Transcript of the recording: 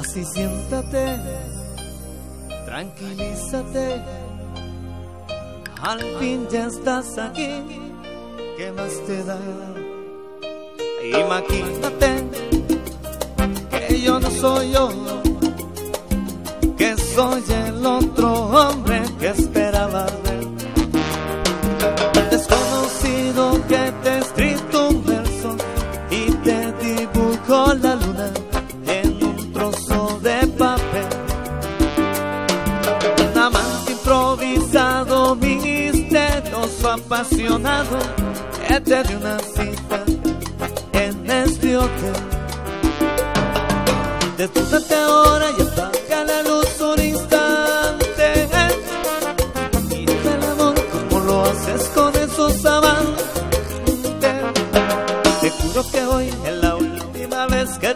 Así siéntate, tranquilízate. Al fin ya estás aquí, ¿qué más te da? Imagínate que yo no soy yo, que soy el otro hombre que esperaba improvisado, misterioso, apasionado, que te dio una cita en este hotel. Desnúdate ahora y apaga la luz un instante. Haz el amor como lo haces con esos amantes. Te juro que hoy es la última vez que